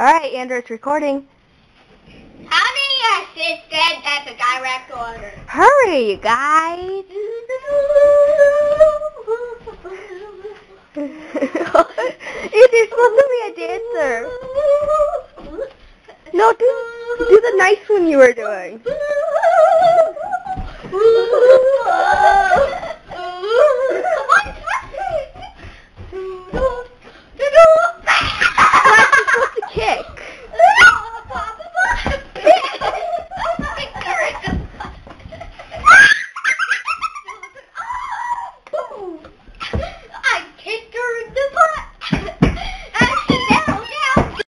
Alright, Andrew, it's recording. How many assistants at the direct order? Hurry, you guys. it is you're supposed to be a dancer. No, do, do the nice one you were doing.